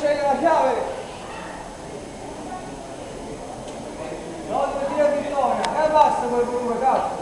c'è la chiave! No, devo dire vittoria! E basta quel volume, cazzo!